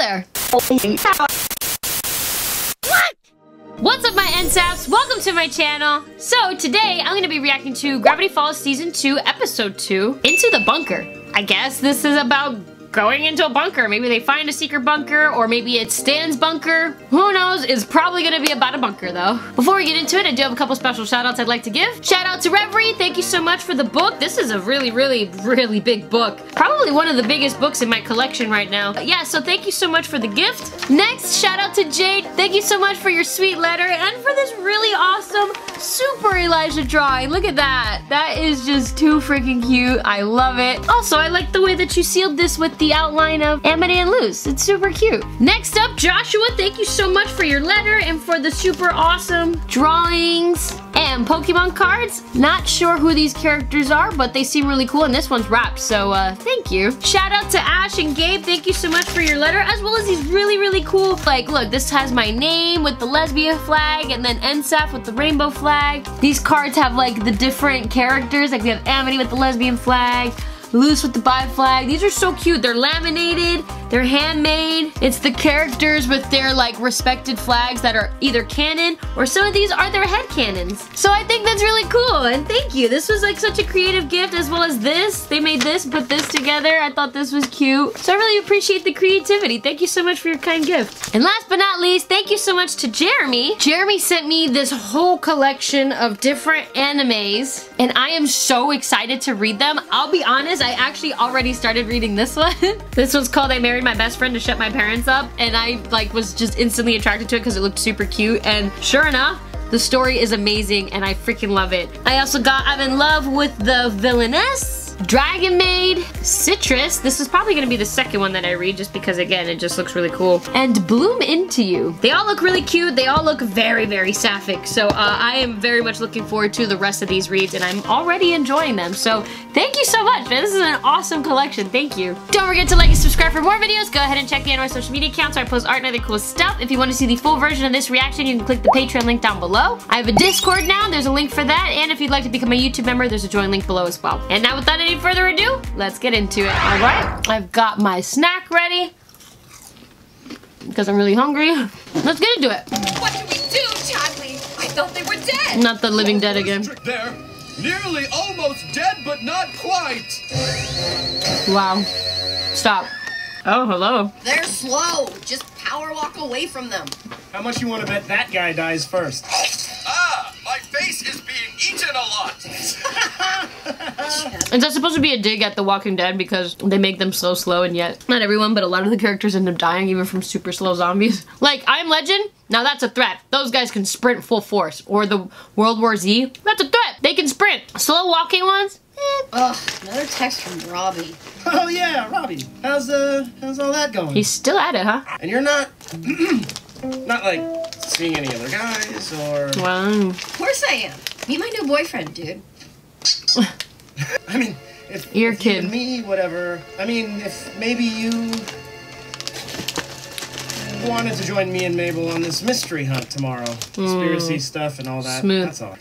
there. What? What's up my NSAFs? Welcome to my channel. So today I'm going to be reacting to Gravity Falls Season 2 Episode 2, Into the Bunker. I guess this is about going into a bunker. Maybe they find a secret bunker, or maybe it's Stan's bunker. Who knows? It's probably gonna be about a bunker though. Before we get into it, I do have a couple special shout outs I'd like to give. Shout out to Reverie, thank you so much for the book. This is a really, really, really big book. Probably one of the biggest books in my collection right now. But yeah, so thank you so much for the gift. Next, shout out to Jade. Thank you so much for your sweet letter and for this really awesome Elijah drawing. Look at that. That is just too freaking cute. I love it. Also, I like the way that you sealed this with the outline of Amity and Luz. It's super cute. Next up, Joshua, thank you so much for your letter and for the super awesome drawings Pokemon cards. Not sure who these characters are, but they seem really cool, and this one's wrapped, so uh, thank you. Shout out to Ash and Gabe, thank you so much for your letter, as well as these really, really cool, like, look, this has my name with the lesbian flag, and then NSAF with the rainbow flag. These cards have, like, the different characters, like we have Amity with the lesbian flag, Luz with the bi flag. These are so cute. They're laminated, they're handmade. It's the characters with their like respected flags that are either canon or some of these are their head canons. So I think that's really cool and thank you. This was like such a creative gift as well as this. They made this, put this together. I thought this was cute. So I really appreciate the creativity. Thank you so much for your kind gift. And last but not least, thank you so much to Jeremy. Jeremy sent me this whole collection of different animes and I am so excited to read them. I'll be honest, I actually already started reading this one. this one's called I Married My Best Friend to Shut My Parents Up and I like was just instantly attracted to it because it looked super cute and sure enough, the story is amazing and I freaking love it. I also got I'm in love with the villainess Dragon Maid, Citrus. This is probably going to be the second one that I read just because, again, it just looks really cool. And Bloom Into You. They all look really cute. They all look very, very sapphic. So uh, I am very much looking forward to the rest of these reads and I'm already enjoying them. So thank you so much, man. This is an awesome collection. Thank you. Don't forget to like and subscribe for more videos. Go ahead and check the my social media accounts where I post art and other cool stuff. If you want to see the full version of this reaction, you can click the Patreon link down below. I have a Discord now. There's a link for that. And if you'd like to become a YouTube member, there's a join link below as well. And now without any any further ado, let's get into it. All right, I've got my snack ready because I'm really hungry. Let's get into it. What do we do, Chadley? I thought they were dead. Not the living dead again. There, nearly almost dead, but not quite. Wow. Stop. Oh, hello. They're slow. Just power walk away from them. How much you want to bet that guy dies first? Is that supposed to be a dig at The Walking Dead because they make them so slow and yet not everyone, but a lot of the characters end up dying even from super slow zombies. Like, I'm Legend, now that's a threat. Those guys can sprint full force. Or the World War Z, that's a threat. They can sprint. Slow walking ones, eh. Ugh, another text from Robbie. Oh yeah, Robbie. How's uh how's all that going? He's still at it, huh? And you're not not like seeing any other guys or Wow. Of course I am. Meet my new boyfriend, dude. I mean, if Your if kid. me, whatever. I mean, if maybe you wanted to join me and Mabel on this mystery hunt tomorrow, conspiracy mm. stuff and all that. Smooth. That's all.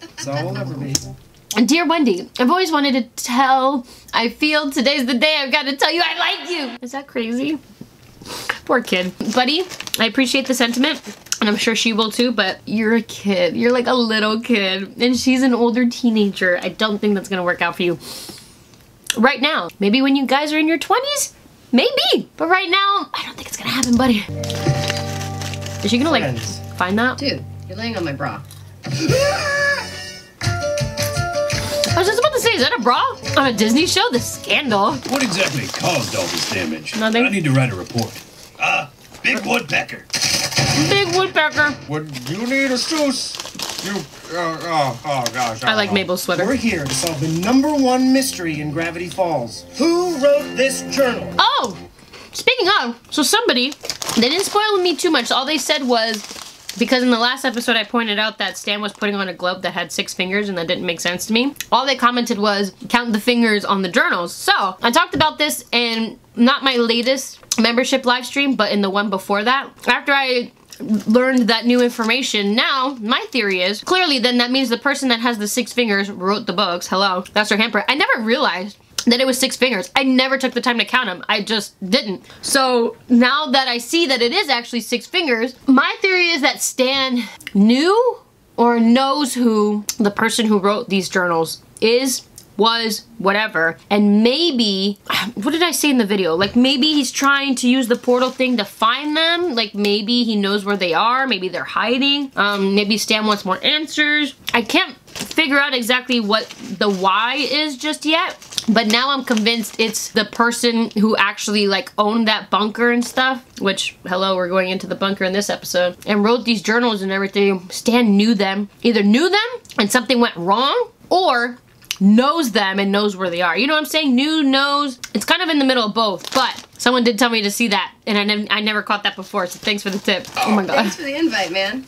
That's all we'll ever be. And dear Wendy, I've always wanted to tell, I feel today's the day I've got to tell you I like you. Is that crazy? Poor kid. Buddy, I appreciate the sentiment. And I'm sure she will too, but you're a kid. You're like a little kid. And she's an older teenager. I don't think that's gonna work out for you. Right now. Maybe when you guys are in your 20s? Maybe. But right now, I don't think it's gonna happen, buddy. Is she gonna like Friends. find that? Dude, you're laying on my bra. I was just about to say, is that a bra? On a Disney show? The scandal. What exactly caused all this damage? Nothing. I need to write a report. Ah, Big Woodpecker. Big woodpecker. When you need a souse, you. Uh, oh, oh gosh. I like oh. Mabel's sweater. We're here to solve the number one mystery in Gravity Falls. Who wrote this journal? Oh, speaking of, so somebody, they didn't spoil me too much. All they said was, because in the last episode I pointed out that Stan was putting on a glove that had six fingers and that didn't make sense to me. All they commented was, count the fingers on the journals. So, I talked about this in not my latest membership live stream, but in the one before that. After I learned that new information. Now, my theory is, clearly then that means the person that has the six fingers wrote the books. Hello, that's their hamper. I never realized that it was six fingers. I never took the time to count them. I just didn't. So now that I see that it is actually six fingers, my theory is that Stan knew or knows who the person who wrote these journals is was whatever. And maybe what did i say in the video? Like maybe he's trying to use the portal thing to find them. Like maybe he knows where they are. Maybe they're hiding. Um maybe stan wants more answers. I can't figure out exactly what the why is just yet but now I'm convinced it's the person who actually like owned that bunker and stuff, which, hello, we're going into the bunker in this episode, and wrote these journals and everything. Stan knew them, either knew them and something went wrong, or knows them and knows where they are. You know what I'm saying? New knows. It's kind of in the middle of both, but someone did tell me to see that, and I, ne I never caught that before, so thanks for the tip. Oh, oh, my god. Thanks for the invite, man.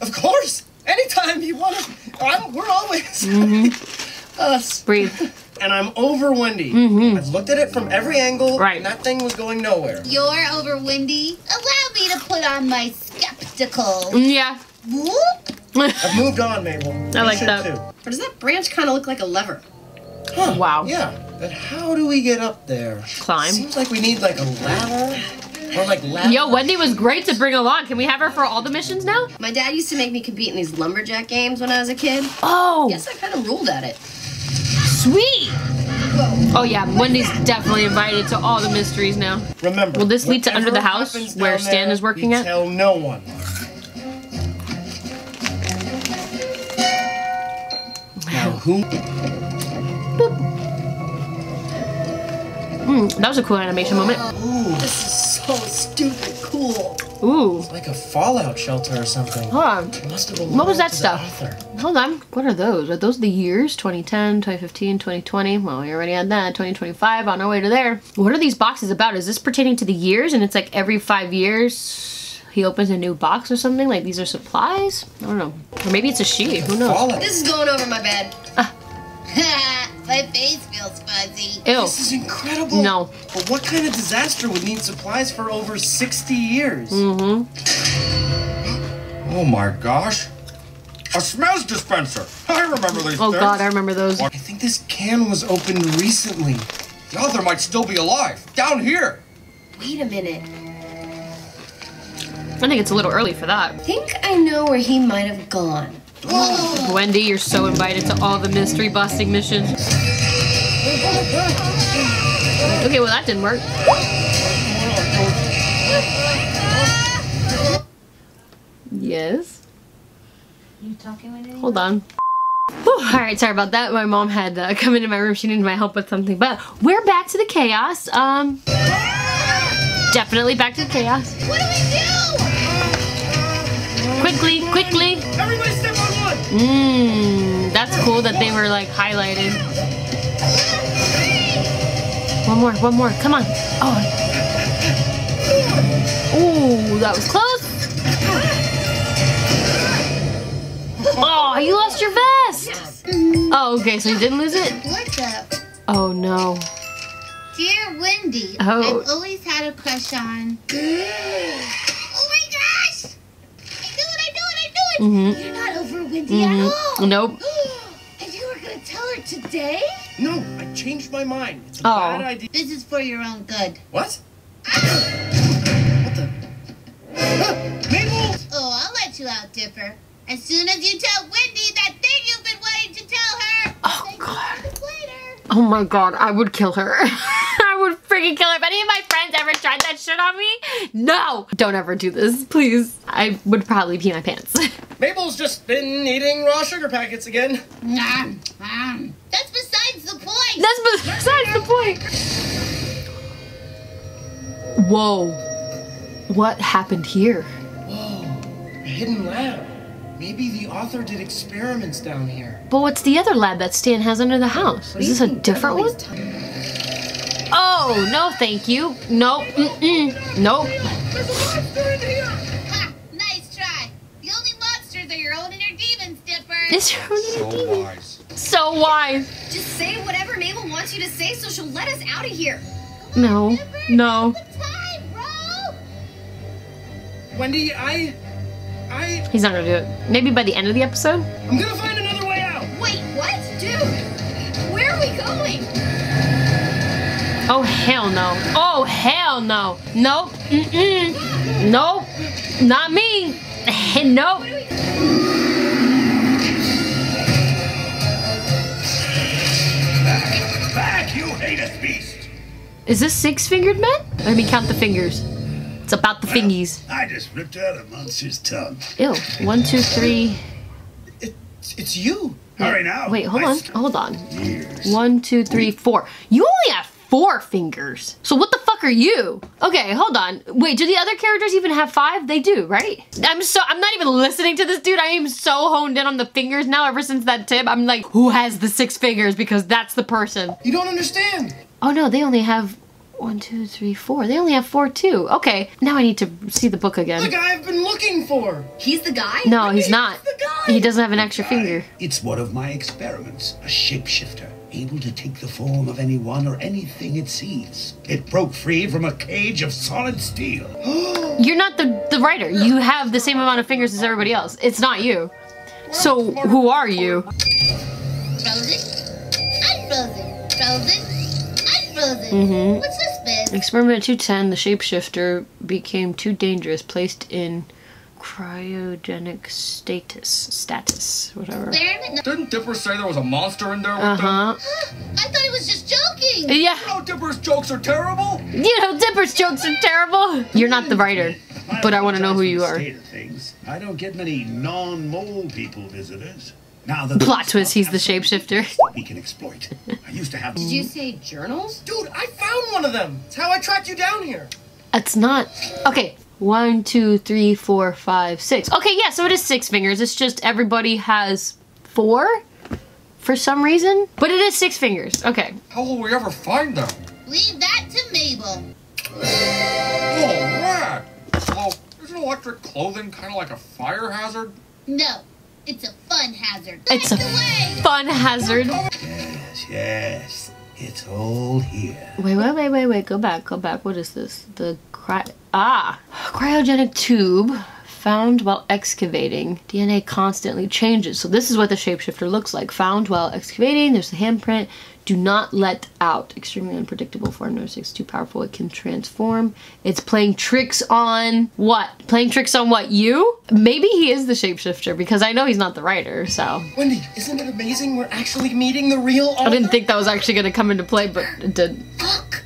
Of course. Anytime you want to. I'm, we're always. Mm-hmm. us. Breathe. And I'm over Wendy. Mm-hmm. I've looked at it from every angle. Right. and that thing was going nowhere. You're over Wendy. Allow me to put on my skeptical. Mm, yeah. Whoop. I've moved on, Mabel. I You like should that. Too. Or does that branch kind of look like a lever? Huh, Wow. Yeah, but how do we get up there? Climb. Seems like we need like a ladder. Or like ladder. Yo, Wendy was great to bring along. Can we have her for all the missions now? My dad used to make me compete in these lumberjack games when I was a kid. Oh, Guess I kind of ruled at it. sweet. Oh yeah, Wendy's definitely invited to all the mysteries now. Remember. Will this lead to Under the House, where Stan there, is working we at? Tell no one. Now who? Mm, that was a cool animation moment. This is so stupid cool. Ooh, Like a fallout shelter or something. hold on. Must have What was that stuff? Hold on. What are those? Are those the years? 2010, 2015, 2020? Well, we already had that. 2025, on our way to there. What are these boxes about? Is this pertaining to the years and it's like every five years he opens a new box or something? Like these are supplies? I don't know. Or maybe it's a she. Who knows? Fallout. This is going over my bed. my face feels fuzzy. Ew. This is incredible. No. But what kind of disaster would need supplies for over 60 years? Mm-hmm. Oh my gosh. A smells dispenser. I remember these Oh things. god, I remember those. I think this can was opened recently. The author might still be alive. Down here. Wait a minute. I think it's a little early for that. I think I know where he might have gone. Wendy, you're so invited to all the mystery busting missions. Okay, well that didn't work. Yes. You talking with anyone? Hold on. Whew, all right, sorry about that. My mom had uh, come into my room. She needed my help with something, but we're back to the chaos. Um, definitely back to the chaos. What do we do? Quickly, quickly. Everybody step on one! Mmm, that's cool that they were like highlighted. One more, one more. Come on. Oh. Ooh, that was close. Oh, you lost your vest. Oh, okay, so you didn't lose it? What's up? Oh no. Dear Wendy, Oh. I've always had a crush on. oh my gosh! I knew it, I knew it, I knew it! Mhm. You're not over Wendy at Mhm. all! Nope. And you were gonna tell her today? No, I changed my mind. It's a Oh. bad idea. This is for your own good. What? what the? Mabel! Oh, I'll let you out, Dipper. As soon as you tell Wendy that thing you've been waiting to tell her. Oh, God. later. Oh my god, I would kill her. I would freaking kill her. If any of my friends ever tried that shit on me, no! Don't ever do this, please. I would probably pee my pants. Mabel's just been eating raw sugar packets again. Nom, nom. That's besides the point. That's besides the point. Whoa. What happened here? Whoa, a hidden lab. Maybe the author did experiments down here. But what's the other lab that Stan has under the house? What Is this a different one? Beverly's telling- Oh, no thank you. Nope. Mm-mm. Nope. Ha, nice try. The only monsters are your own inner demons, Dipper. It's So wise. so wise. Just say whatever Mabel wants you to say so she'll let us out of here. No. No. Time, bro. Wendy, I. I. He's not gonna do it. Maybe by the end of the episode? I'm gonna find Oh, hell no. Oh, hell no. Nope. Mm-mm. Nope. Not me. nope. Back, you heinous beast! Is this six-fingered man? Let me count the fingers. It's about the fingies. I just ripped out a monster's tongue. Ew. One, two, three. It's, it's you. Hurry now. Wait, hold I on. Hold on. Years. One, two, three, four. You only four fingers. So what the fuck are you? Okay, hold on. Wait, do the other characters even have five? They do, right? I'm so I'm not even listening to this dude. I am so honed in on the fingers now ever since that tip. I'm like, who has the six fingers? Because that's the person. You don't understand. Oh no, they only have one, two, three, four. They only have four too. Okay, now I need to see the book again. The guy I've been looking for. He's the guy? No, he's not. the guy. He doesn't have an extra finger. It's one of my experiments. A shapeshifter, able to take the form of anyone or anything it sees. It broke free from a cage of solid steel. You're not the the writer. You have the same amount of fingers as everybody else. It's not you. So who are you? Frozen. Unfrozen. Frozen. Unfrozen. Mm-hmm. What's this, Biz? Experiment 210, the shapeshifter became too dangerous, placed in cryogenic status, status, whatever. Didn't Dipper say there was a monster in there with Uh-huh. I thought he was just joking. Yeah, them? Oh, Dipper's jokes are terrible. you know, Dipper's jokes are terrible. You're not the writer, but I want to know who you are. Things. I don't get many non-mole people visitors. Now that Plot twist, he's the shapeshifter. we can exploit. I used to have. Did you say journals? Dude, I found one of them. It's how I tracked you down here. It's not. Okay. One, two, three, four, five, six. Okay, yeah, so it is six fingers. It's just everybody has four for some reason. But it is six fingers. Okay. How will we ever find them? Leave that to Mabel. Oh, rad. Well, isn't electric clothing kind of like a fire hazard? No, it's a fun hazard. It's Light a- the. Fun hazard. Yes, yes. It's all here. Wait, wait, wait, wait, wait. Go back, go back. What is this? The cry. Ah! Cryogenic tube found while excavating. DNA constantly changes. So, this is what the shapeshifter looks like. Found while excavating. There's the handprint. Do not let out. Extremely unpredictable. 406. Too powerful. It can transform. It's playing tricks on what? Playing tricks on what? You? Maybe he is the shapeshifter because I know he's not the writer, so. Wendy, isn't it amazing we're actually meeting the real author? I didn't think that was actually going to come into play, but it did. Fuck.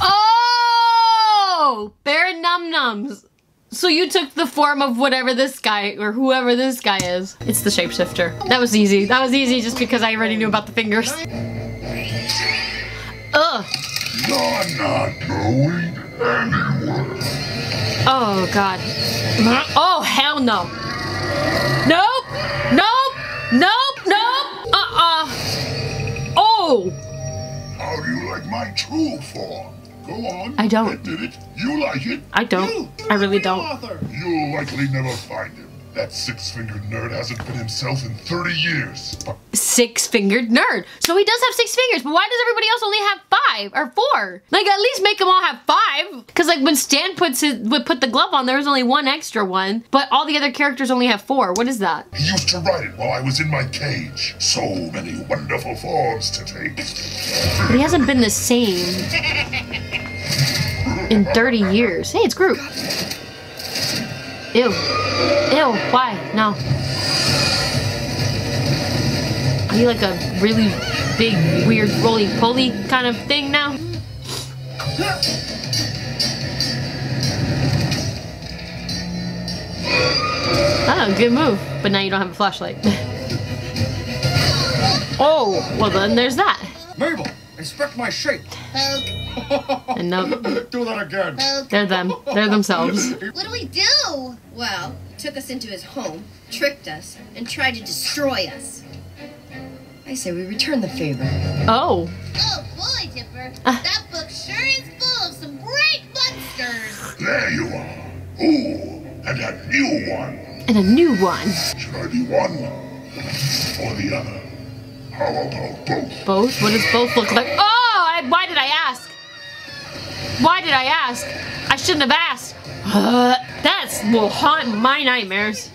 Oh! Baron Num Nums. So you took the form of whatever this guy or whoever this guy is. It's the shapeshifter. That was easy. That was easy just because I already knew about the fingers. Ugh. You're not going anywhere. Oh god. Oh hell no. Nope. Nope. Nope. Nope. Uh-uh. Oh. How do you like my true form? Go on. I don't. Admit it. You like it. I don't. You, I really don't. Author. You'll likely never find him. That six-fingered nerd hasn't been himself in 30 years. Six-fingered nerd. So he does have six fingers, but why does everybody else only have five or four? Like at least make them all have five. Because like when Stan puts his would put the glove on, there was only one extra one, but all the other characters only have four. What is that? he used to write it while I was in my cage. So many wonderful forms to take. But he hasn't been the same in 30 years. Hey, it's Groot. Ew. Ew. Why? No. Are you like a really big, weird, roly-poly kind of thing now? Oh, good move. But now you don't have a flashlight. oh, well then there's that. Mabel, inspect my shape. Poke. And no, Do that again. Poke. they're them. They're themselves. What do we do? Well, took us into his home, tricked us, and tried to destroy us. I say we return the favor. Oh, Oh boy, Dipper. Ah. that book sure is full of some great monsters. There you are. Ooh, and a new one. and a new one. Should I be one or the other? How about both? Both? What does both look like? Oh, I, why did I ask? Why did I ask? I shouldn't have asked. Uh, that's will haunt my nightmares.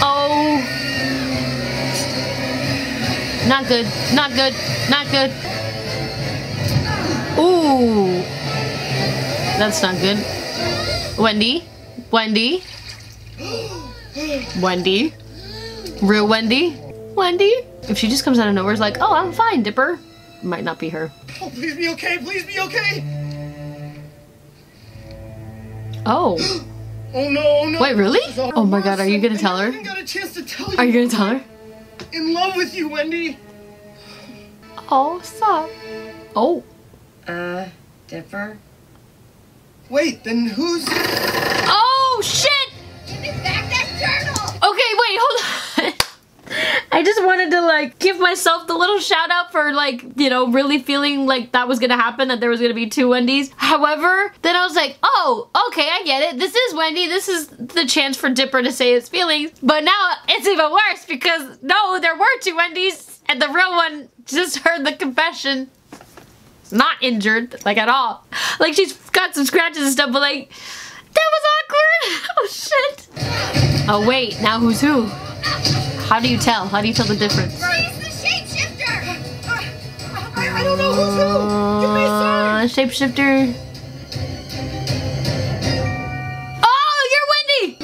Oh. Not good. Not good. Not good. Ooh. That's not good. Wendy? Wendy? Wendy? Real Wendy? Wendy? If she just comes out of nowhere, it's like, oh, I'm fine, Dipper. Might not be her. Oh, please be okay. Please be okay. Oh. Oh no, oh no. Wait, really? This is all Oh my god, are you gonna tell her? never even got a chance to tell you. Are you gonna tell her? In love with you, Wendy. Oh, stop. Oh. Uh, Dipper? Wait, then who's? Oh, wait, hold on. I just wanted to like give myself the little shout out for like, you know, really feeling like that was gonna happen, that there was gonna be two Wendy's. However, then I was like, oh, okay, I get it. This is Wendy. This is the chance for Dipper to say his feelings. But now it's even worse because no, there were two Wendy's and the real one just heard the confession. Not injured, like at all. Like she's got some scratches and stuff, but like, that was awkward. Oh shit. Oh wait, now who's who? How do you tell? How do you tell the difference? She's the shapeshifter. I, I don't know who's who. Give me a sign. Uh, shapeshifter. Oh, you're Wendy!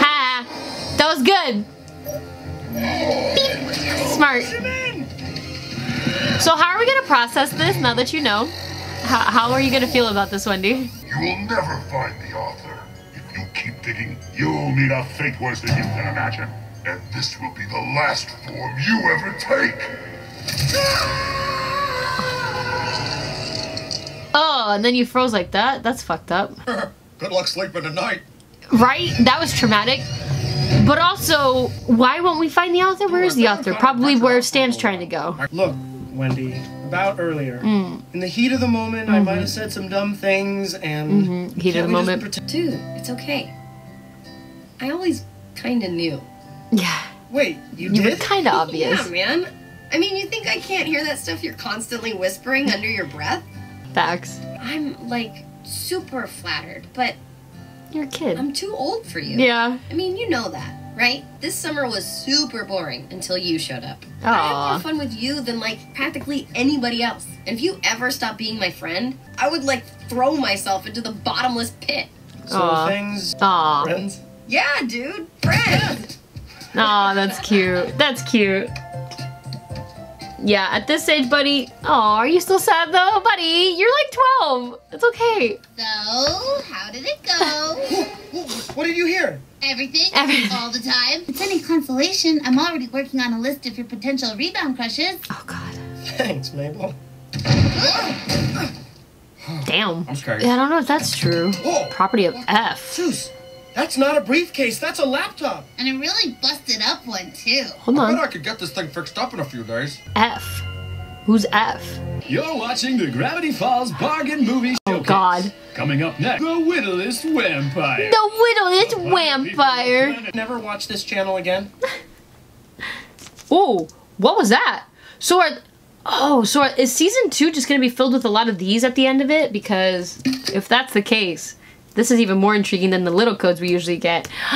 Ha! That was good. Beep. Smart. So how are we gonna process this now that you know? How, how are you gonna feel about this, Wendy? You will never find the author. If you keep digging, you'll meet a fate worse than you can imagine. And this will be the last form you ever take. Ah! Oh, and then you froze like that? That's fucked up. Good luck sleeping tonight. Right? That was traumatic. But also, why won't we find the author? Where is the author? Probably where Stan's trying to go. Look, Wendy, about earlier. Mm. In the heat of the moment, I might have said some dumb things, and Mm-hmm. Heat of the moment. pretend- Dude, it's okay. I always kinda knew. Yeah. Wait, you, You were did? kind of obvious. Yeah, man. I mean, you think I can't hear that stuff you're constantly whispering under your breath? Facts. I'm like super flattered, but You're a kid. I'm too old for you. Yeah. I mean, you know that, right? This summer was super boring until you showed up. I had more fun with you than like practically anybody else. And if you ever stop being my friend, I would like throw myself into the bottomless pit. So Aw. things, Aw. friends. Yeah, dude, friend. Aw, that's cute. That's cute. Yeah, at this age, buddy. Aw, are you still sad though? Buddy, you're like 12. It's okay. So, how did it go? What did you hear? Everything? Everything. All the time? It's any consolation. I'm already working on a list of your potential rebound crushes. Oh, God. Thanks, Mabel. Damn. I'm scared. Yeah, I don't know if that's true. Whoa. Property of F. Soos, that's not a briefcase. That's a laptop. And a really busted up one, too. Hold on. I bet. I could get this thing fixed up in a few days. F. Who's F? You're watching the Gravity Falls Bargain Movie Oh, Showcase. God. Coming up next, The Whittlest Vampire. The Whittlest Vampire. Never watch this channel again. Oh, what was that? So are, oh, so are, is season two just gonna be filled with a lot of these at the end of it? Because if that's the case, this is even more intriguing than the little codes we usually get.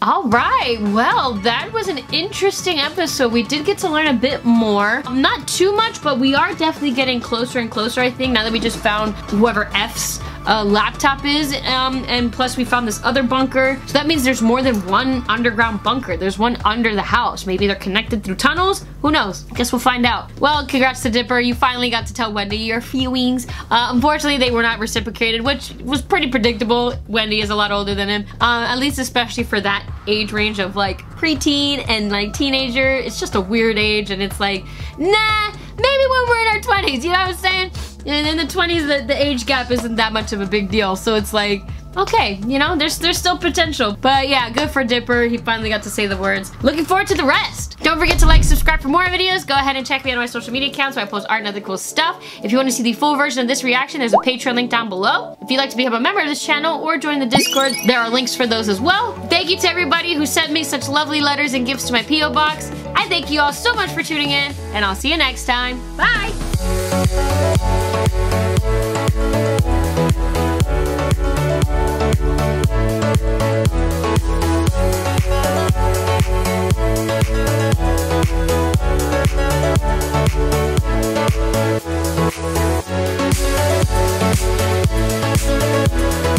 All right, well, that was an interesting episode. We did get to learn a bit more. Not too much, but we are definitely getting closer and closer, I think, now that we just found whoever F's uh, laptop is. Um, and plus, we found this other bunker. So that means there's more than one underground bunker. There's one under the house. Maybe they're connected through tunnels. Who knows? Guess we'll find out. Well, congrats to Dipper. You finally got to tell Wendy your feelings. Uh, unfortunately, they were not reciprocated, which was pretty predictable. Wendy is a lot older than him. Uh, at least, especially for that age range of like preteen and like teenager. It's just a weird age, and it's like, nah, maybe when we're in our 20s, you know what I'm saying? And in the 20s, the, the age gap isn't that much of a big deal. So it's like, okay, you know, there's there's still potential. But yeah, good for Dipper. He finally got to say the words. Looking forward to the rest. Don't forget to like, subscribe for more videos. Go ahead and check me out on my social media accounts where I post art and other cool stuff. If you want to see the full version of this reaction, there's a Patreon link down below. If you'd like to become a member of this channel or join the Discord, there are links for those as well. Thank you to everybody who sent me such lovely letters and gifts to my P.O. box. I thank you all so much for tuning in, and I'll see you next time. Bye! Thank